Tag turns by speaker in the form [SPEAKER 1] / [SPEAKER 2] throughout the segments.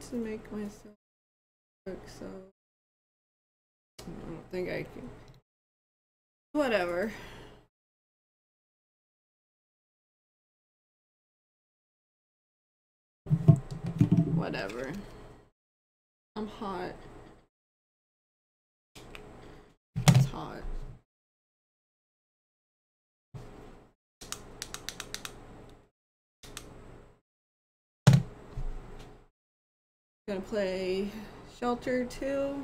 [SPEAKER 1] to make myself look so. I don't think I can. Whatever. Whatever. I'm hot. It's hot. Gonna play Shelter 2.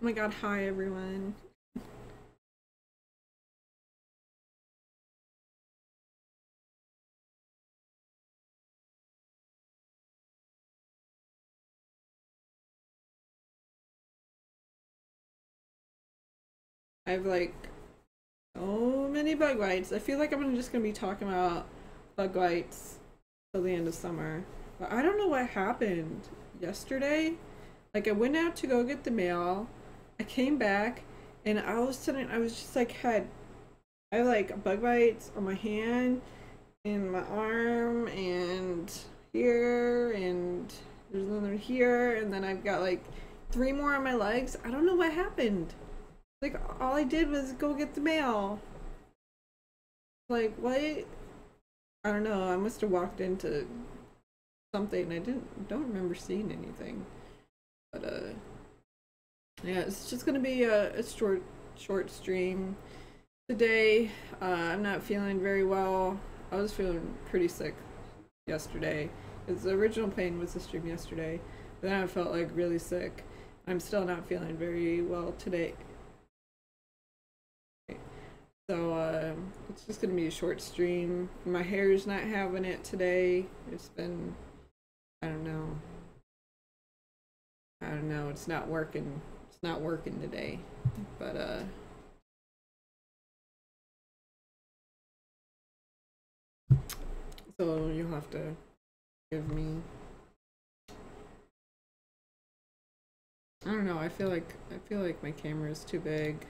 [SPEAKER 1] Oh my god, hi everyone. I have like so many bug bites. I feel like I'm just gonna be talking about bug bites till the end of summer. But I don't know what happened yesterday. Like I went out to go get the mail. I came back and all of a sudden I was just like had I like bug bites on my hand and my arm and here and there's another here and then I've got like three more on my legs. I don't know what happened. Like all I did was go get the mail. Like what? I don't know. I must have walked into something. I didn't don't remember seeing anything. But uh yeah, it's just gonna be a, a short short stream today. Uh, I'm not feeling very well. I was feeling pretty sick yesterday. The original pain was the stream yesterday. But then I felt like really sick. I'm still not feeling very well today. So uh, it's just gonna be a short stream. My hair's not having it today. It's been, I don't know. I don't know. It's not working. Not working today. But uh. So you'll have to give me. I don't know. I feel like I feel like my camera is too big.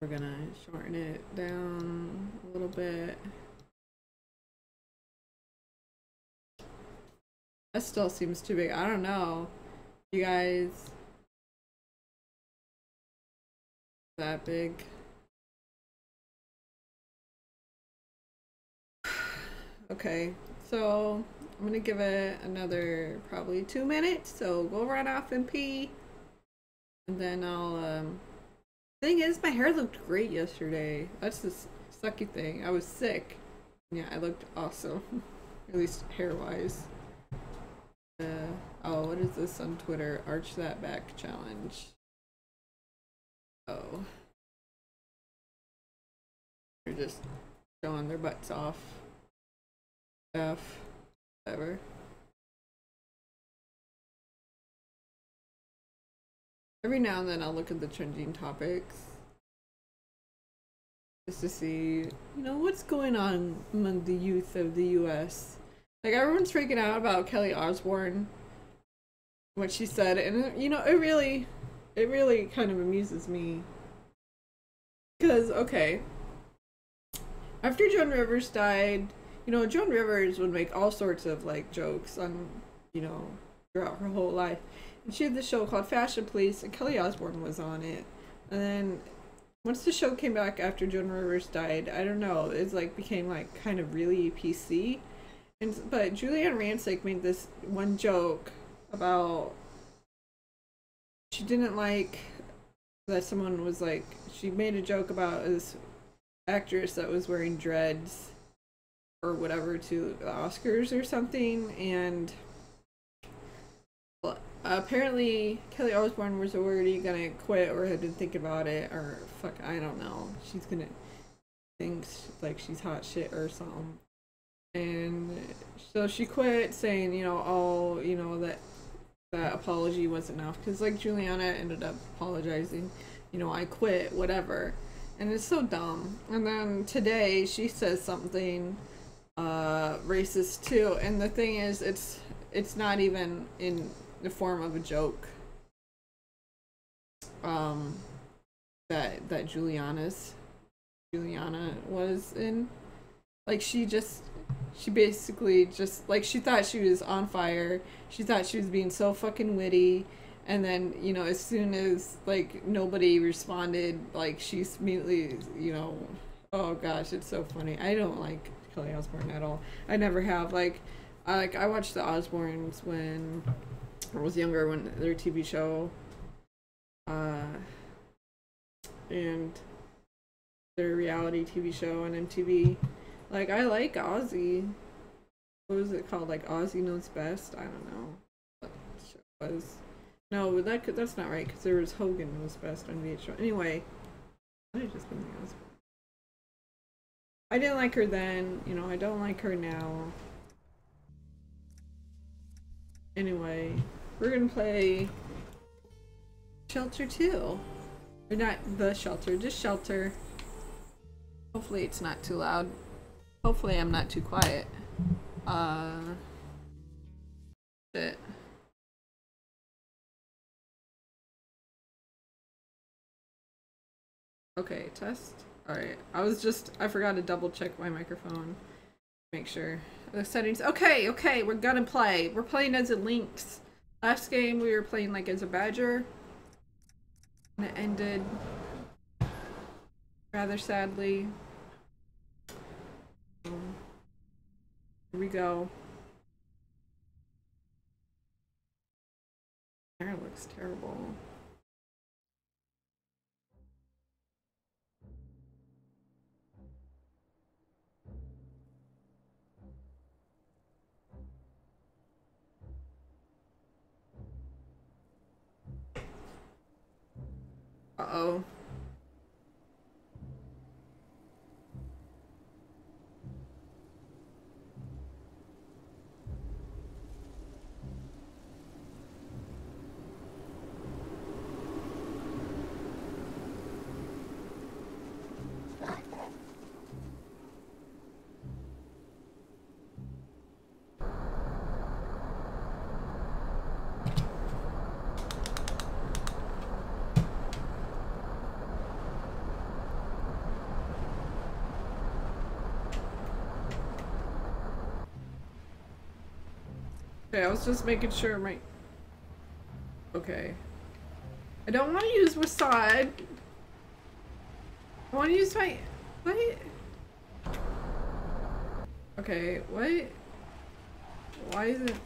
[SPEAKER 1] We're gonna shorten it down a little bit. That still seems too big. I don't know. You guys. That big. Okay, so I'm gonna give it another probably two minutes. So go run off and pee. And then I'll um Thing is, my hair looked great yesterday. That's the sucky thing. I was sick. Yeah, I looked awesome. At least hair-wise. Uh, oh, what is this on Twitter? Arch that back challenge. Oh. They're just showing their butts off. Stuff. Whatever. Every now and then I'll look at the trending topics just to see, you know, what's going on among the youth of the US. Like everyone's freaking out about Kelly Osbourne, what she said, and uh, you know, it really, it really kind of amuses me. Because, okay, after Joan Rivers died, you know, Joan Rivers would make all sorts of like jokes on, you know, throughout her whole life. And she had this show called Fashion Police, and Kelly Osbourne was on it. And then once the show came back after Joan Rivers died, I don't know, it's like became like kind of really PC. And but Giuliana Rancic made this one joke about she didn't like that someone was like she made a joke about this actress that was wearing dreads or whatever to the Oscars or something and apparently Kelly Osbourne was already gonna quit or had been thinking about it or fuck I don't know. She's gonna think like she's hot shit or something. And so she quit saying, you know, oh, you know that that apology was enough because like Giuliana ended up apologizing, you know, I quit, whatever. And it's so dumb. And then today she says something uh racist too. And the thing is it's it's not even in the form of a joke. Um that that Giuliana's Giuliana was in. Like she just she basically just like she thought she was on fire. She thought she was being so fucking witty. And then, you know, as soon as like nobody responded, like she's immediately, you know, oh gosh, it's so funny. I don't like Kelly Osbourne at all. I never have. Like, I, like I watched the Osbournes when I was younger, when their TV show, uh, and their reality TV show on MTV. Like I like Ozzy. What was it called? Like Ozzy Knows Best. I don't know. What show was no? That could, that's not right because there was Hogan Knows Best on VH1. Anyway, I just been the. I didn't like her then. You know, I don't like her now. Anyway, we're gonna play Shelter 2. Or not the Shelter, just Shelter. Hopefully it's not too loud. Hopefully I'm not too quiet. Uh, it. Okay, test. Alright, I was just, I forgot to double check my microphone. Make sure. The settings, okay, okay, we're gonna play. We're playing as a Lynx. Last game we were playing like as a Badger. And it ended rather sadly. Um, here we go. Hair looks terrible. Uh-oh. Okay, I was just making sure my... Okay. I don't want to use WASD. I want to use my... What? Okay, what? Why is it...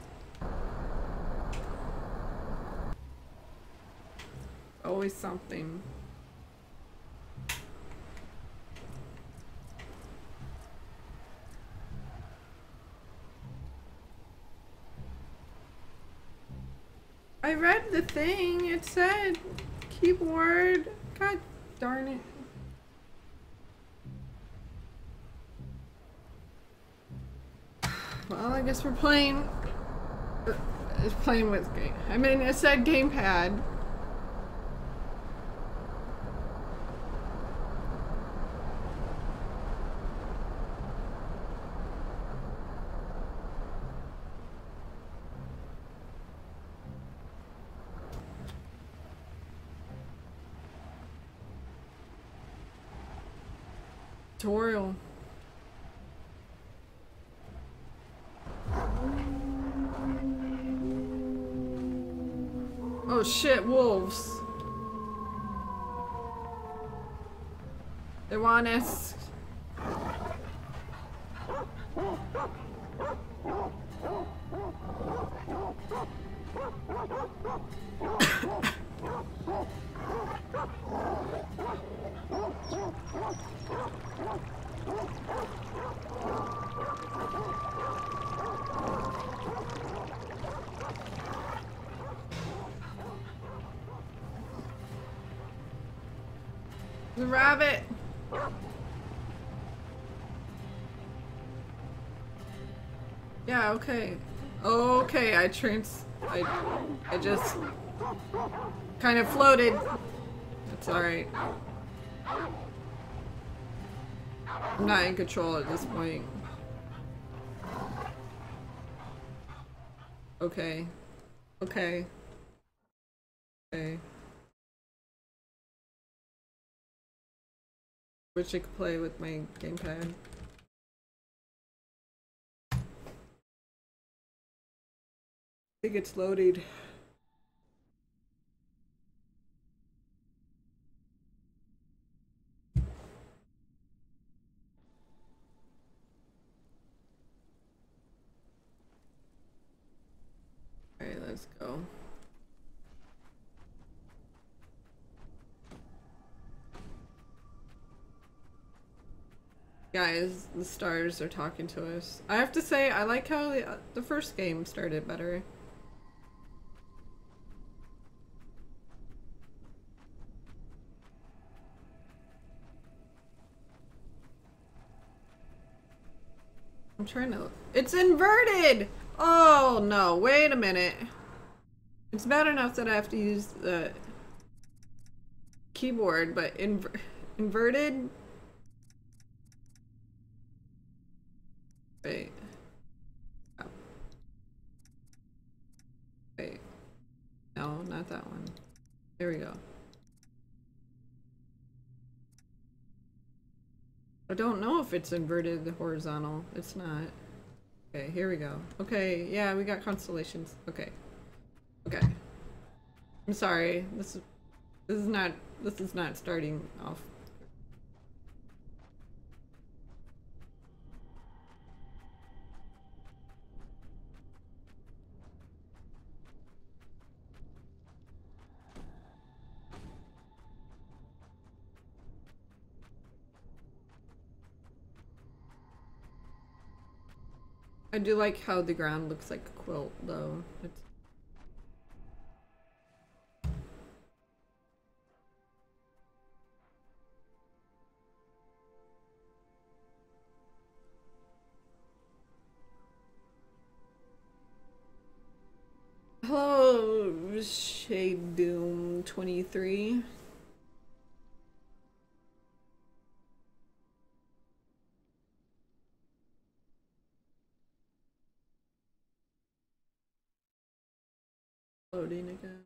[SPEAKER 1] Always something. I the thing. It said keyboard. God darn it. Well, I guess we're playing. Uh, playing with game. I mean, it said gamepad. tutorial. Oh shit, wolves. They want us The rabbit. Yeah, okay. Okay, I trans I I just kind of floated. It's alright. I'm not in control at this point. Okay. Okay. Okay. Wish I could play with my gamepad. I think it's loaded. Alright, let's go. Guys, the stars are talking to us. I have to say, I like how the, uh, the first game started better. I'm trying to. It's inverted! Oh no, wait a minute. It's bad enough that I have to use the keyboard, but inver inverted? Wait. Oh. Wait. No, that one. There we go. I don't know if it's inverted the horizontal. It's not. Okay, here we go. Okay, yeah, we got constellations. Okay. Okay. I'm sorry. This is this is not this is not starting off. I do like how the ground looks like a quilt though. It's Hello, Shade Doom 23. Loading again.